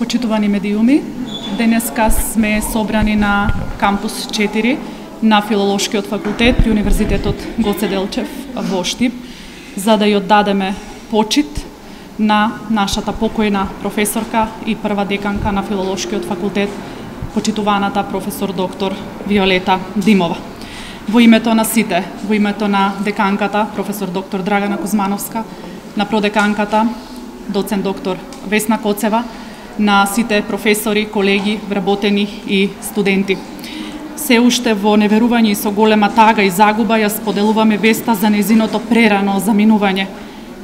почитувани медиуми. Денеска сме собрани на кампус 4 на Филолошкиот факултет при Универзитетот Гоце Делчев во Штип, за да ја оддадеме почит на нашата покојна професорка и прва деканка на Филолошкиот факултет, почитуваната професор доктор Виолета Димова. Во името на сите, во името на деканката, професор доктор Драгана Кузмановска, на продеканката, доцент доктор Весна Коцева, на сите професори, колеги, вработени и студенти. Се уште во неверување и со голема тага и загуба ја споделуваме веста за незиното прерано заминување.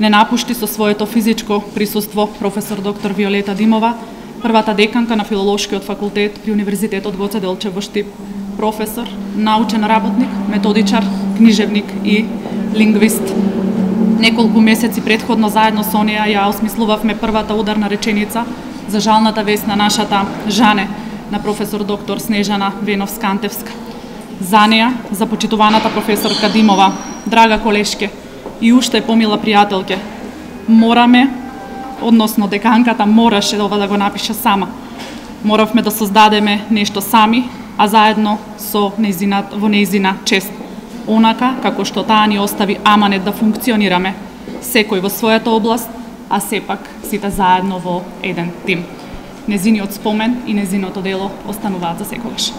Не напушти со своето физичко присуство професор доктор Виолета Димова, првата деканка на Филолошкиот факултет при Универзитетот Гоце Делчев во Штип, професор, научен работник, методичар, книжевник и лингвист. Неколку месеци предходно заедно со неа ја осмислувавме првата ударна реченица за жалната вест на нашата жане, на професор доктор Снежана Веновска-Антевска. За неа, за почитуваната професорка Димова, драга колешке и уште помила пријателке, мораме, односно деканката мораше ова да го напише сама. Моравме да создадеме нешто сами, а заедно со неизина, во неизина чест онака како што таа ни остави аманет да функционираме, секој во својата област, а сепак сите заедно во еден тим. Незиниот спомен и незиното дело остануваат за секогаш.